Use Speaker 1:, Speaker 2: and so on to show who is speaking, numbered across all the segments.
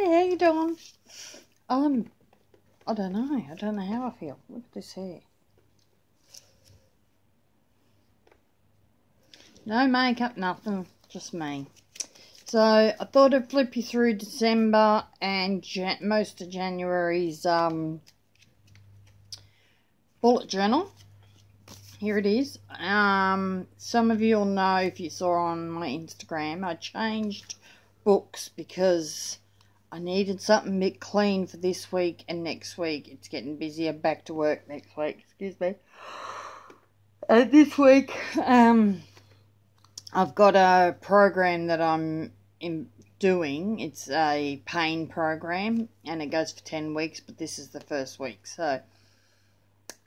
Speaker 1: Hey, how you doing? Um, I don't know. I don't know how I feel. Look at this hair. No makeup, nothing. Just me. So, I thought I'd flip you through December and Jan most of January's um, bullet journal. Here it is. Um, some of you will know if you saw on my Instagram, I changed books because I needed something a bit clean for this week and next week. It's getting busier. Back to work next week. Excuse me. Uh, this week, um, I've got a program that I'm in doing. It's a pain program and it goes for 10 weeks, but this is the first week. So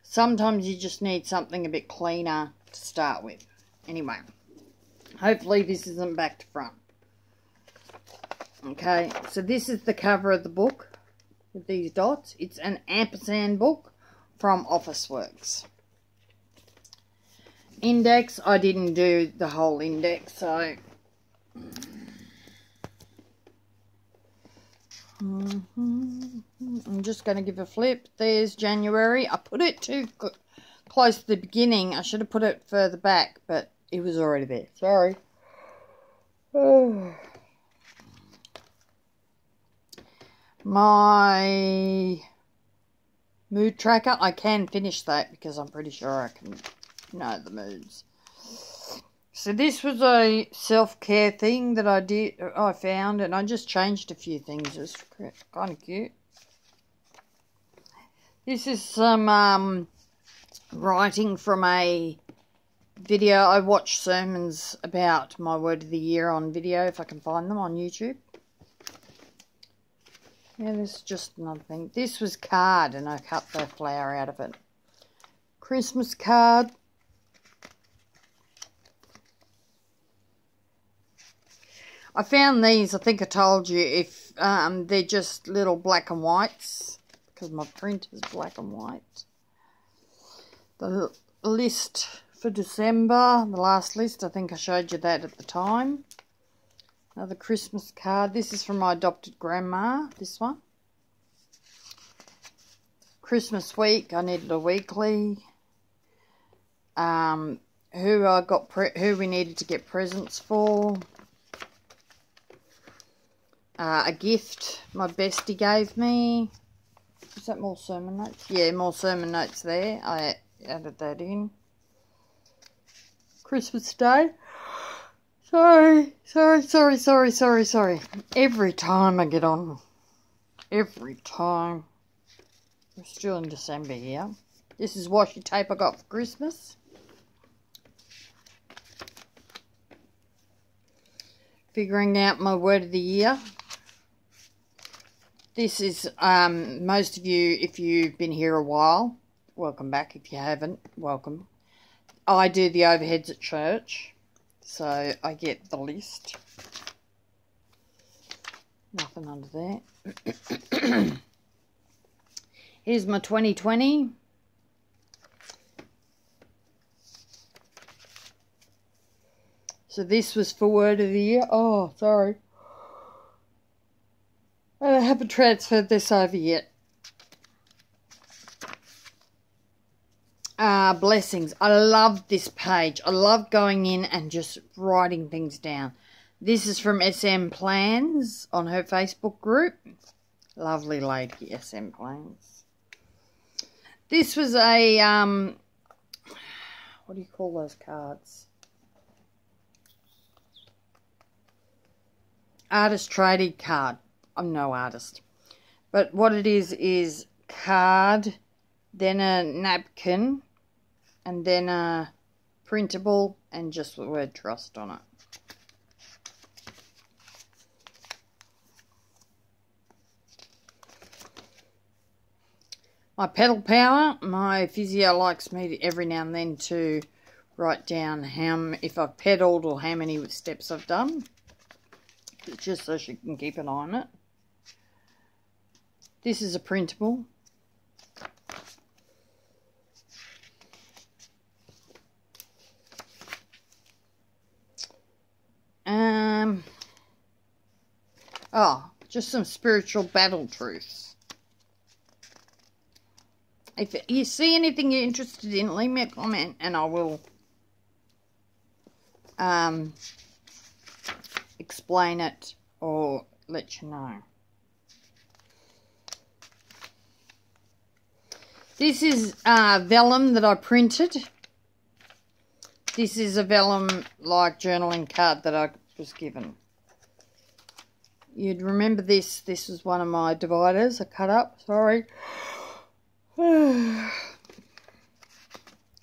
Speaker 1: sometimes you just need something a bit cleaner to start with. Anyway, hopefully this isn't back to front. Okay, so this is the cover of the book with these dots. It's an ampersand book from Officeworks. Index, I didn't do the whole index, so... Mm-hmm. I'm just going to give a flip. There's January. I put it too close to the beginning. I should have put it further back, but it was already there. Sorry. Oh. My mood tracker. I can finish that because I'm pretty sure I can know the moods. So this was a self-care thing that I did, I found, and I just changed a few things. It's kind of cute. This is some um, writing from a video. I watch sermons about my word of the year on video, if I can find them on YouTube. Yeah, this is just another thing. This was card, and I cut the flower out of it. Christmas card. I found these, I think I told you, if um, they're just little black and whites, because my print is black and white. The list for December, the last list, I think I showed you that at the time. Another Christmas card. This is from my adopted grandma, this one. Christmas week, I needed a weekly. Um, who I got, who we needed to get presents for. Uh, a gift my bestie gave me. Is that more sermon notes? Yeah, more sermon notes there. I added that in. Christmas Day. Sorry, sorry, sorry, sorry, sorry, sorry. Every time I get on, every time. We're still in December here. This is washi tape I got for Christmas. Figuring out my word of the year. This is, um, most of you, if you've been here a while, welcome back. If you haven't, welcome. I do the overheads at church. So I get the list. Nothing under there. Here's my 2020. So this was for word of the year. Oh, sorry. I haven't transferred this over yet. Uh, blessings. I love this page. I love going in and just writing things down. This is from SM Plans on her Facebook group. Lovely lady, SM Plans. This was a, um, what do you call those cards? Artist trading card. I'm no artist. But what it is, is card then a napkin, and then a printable, and just the word trust on it. My pedal power, my physio likes me to, every now and then to write down how if I've pedaled or how many steps I've done. Just so she can keep an eye on it. This is a printable. Oh, just some spiritual battle truths. If you see anything you're interested in, leave me a comment and I will um, explain it or let you know. This is uh, vellum that I printed. This is a vellum like journaling card that I was given. You'd remember this. This was one of my dividers I cut up. Sorry. or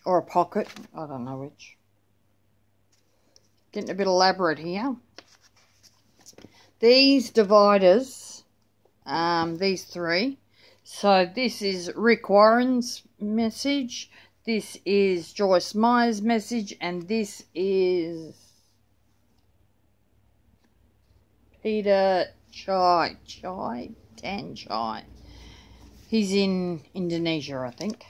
Speaker 1: a pocket. I don't know which. Getting a bit elaborate here. These dividers, um, these three, so this is Rick Warren's message. This is Joyce Meyer's message. And this is Peter Chai. Chai? Dan Chai. He's in Indonesia, I think.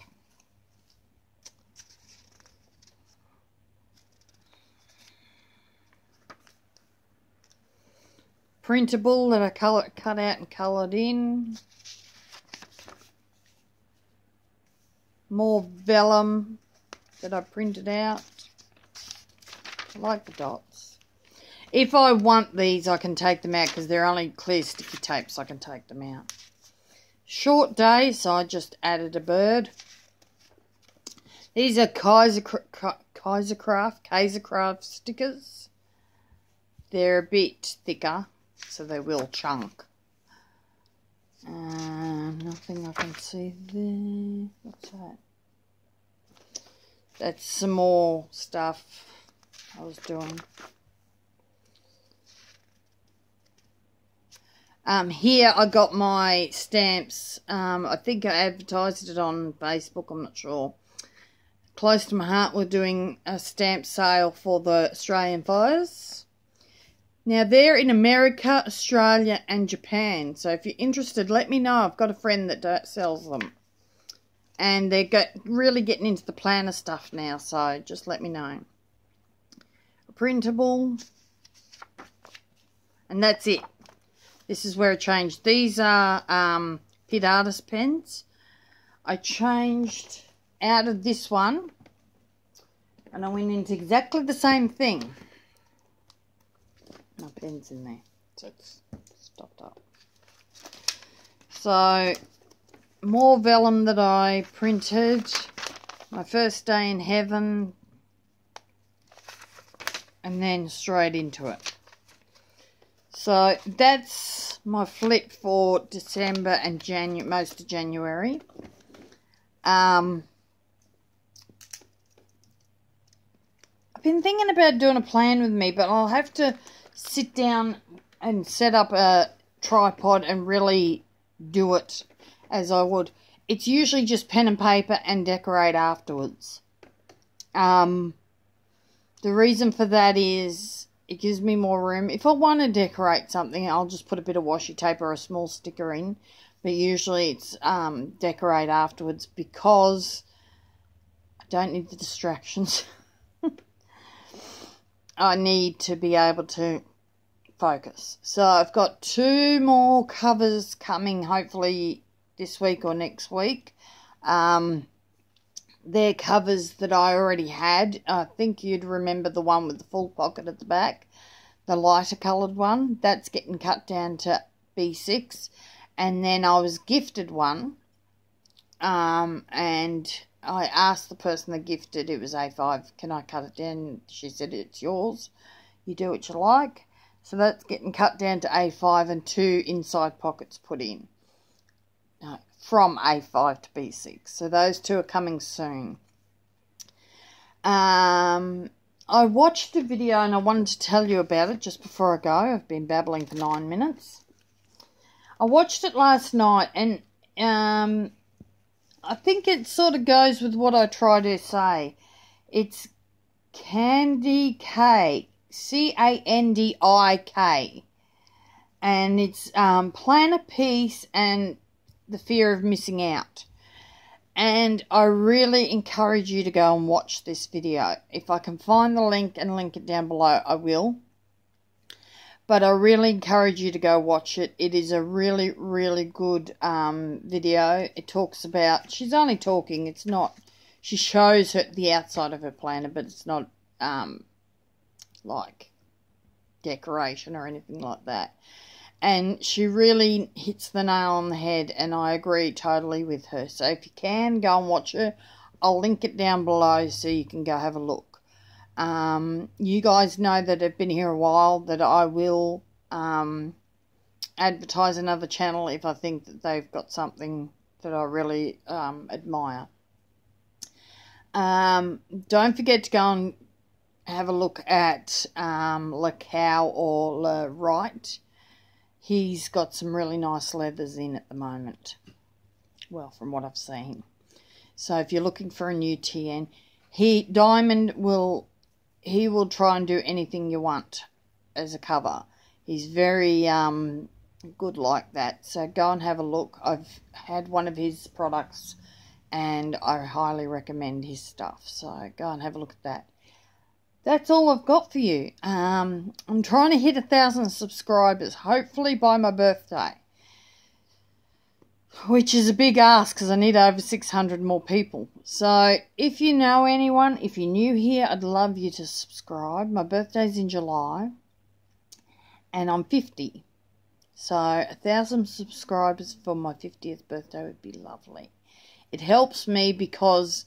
Speaker 1: Printable that I color, cut out and coloured in. more vellum that I printed out. I like the dots. If I want these, I can take them out because they're only clear sticky tapes. I can take them out. Short day, so I just added a bird. These are Kaiser, Kaisercraft, Kaisercraft stickers. They're a bit thicker, so they will chunk. Uh, nothing I can see there. What's that? That's some more stuff I was doing. Um, here I got my stamps. Um, I think I advertised it on Facebook. I'm not sure. Close to my heart, we're doing a stamp sale for the Australian fires. Now, they're in America, Australia, and Japan. So if you're interested, let me know. I've got a friend that sells them. And they're get, really getting into the planner stuff now. So just let me know. Printable. And that's it. This is where I changed. These are um, Pitt Artist pens. I changed out of this one. And I went into exactly the same thing my pen's in there. So it's stopped up. So, more vellum that I printed. My first day in heaven. And then straight into it. So, that's my flip for December and January, most of January. Um, I've been thinking about doing a plan with me, but I'll have to sit down and set up a tripod and really do it as I would. It's usually just pen and paper and decorate afterwards. Um, the reason for that is it gives me more room. If I want to decorate something, I'll just put a bit of washi tape or a small sticker in. But usually it's um, decorate afterwards because I don't need the distractions. I need to be able to focus. So I've got two more covers coming hopefully this week or next week. Um, they're covers that I already had. I think you'd remember the one with the full pocket at the back, the lighter coloured one. That's getting cut down to B6. And then I was gifted one. Um, and I asked the person that gifted, it was A5, can I cut it down? She said, it's yours. You do what you like. So that's getting cut down to A5 and two inside pockets put in. No, from A5 to B6. So those two are coming soon. Um, I watched a video and I wanted to tell you about it just before I go. I've been babbling for nine minutes. I watched it last night and um, I think it sort of goes with what I try to say. It's Candy Cake C A N D I K. And it's um, Planner Peace and the Fear of Missing Out. And I really encourage you to go and watch this video. If I can find the link and link it down below, I will. But I really encourage you to go watch it. It is a really, really good um, video. It talks about, she's only talking, it's not, she shows her the outside of her planet, but it's not um, like decoration or anything like that. And she really hits the nail on the head, and I agree totally with her. So if you can, go and watch her. I'll link it down below so you can go have a look. Um, you guys know that i've been here a while that I will um, advertise another channel if I think that they've got something that I really um, admire. Um, don't forget to go and have a look at um, Cow or Le Right. He's got some really nice leathers in at the moment. Well, from what I've seen. So if you're looking for a new TN, he Diamond will he will try and do anything you want as a cover. He's very um, good like that. So go and have a look. I've had one of his products and I highly recommend his stuff. So go and have a look at that. That's all I've got for you. Um, I'm trying to hit a thousand subscribers, hopefully by my birthday which is a big ask because I need over 600 more people. So if you know anyone, if you're new here, I'd love you to subscribe. My birthday's in July and I'm 50. So a thousand subscribers for my 50th birthday would be lovely. It helps me because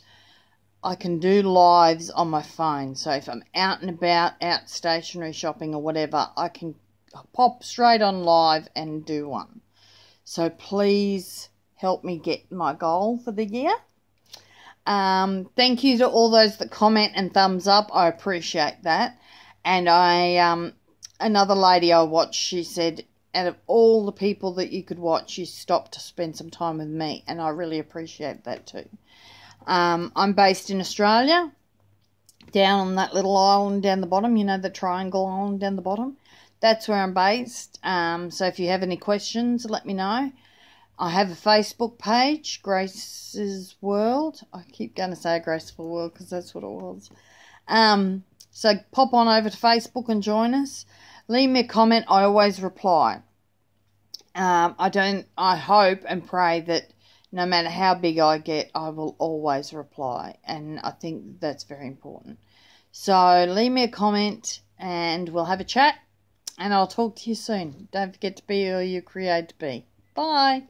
Speaker 1: I can do lives on my phone. So if I'm out and about, out stationery shopping or whatever, I can pop straight on live and do one. So please help me get my goal for the year. Um, thank you to all those that comment and thumbs up. I appreciate that. And I, um, another lady I watched, she said, out of all the people that you could watch, you stopped to spend some time with me, and I really appreciate that too. Um, I'm based in Australia, down on that little island down the bottom, you know, the triangle island down the bottom that's where I'm based. Um, so if you have any questions, let me know. I have a Facebook page, Grace's World. I keep going to say Graceful World because that's what it was. Um, so pop on over to Facebook and join us. Leave me a comment. I always reply. Um, I don't. I hope and pray that no matter how big I get, I will always reply, and I think that's very important. So leave me a comment, and we'll have a chat and I'll talk to you soon. Don't forget to be who you create to be. Bye.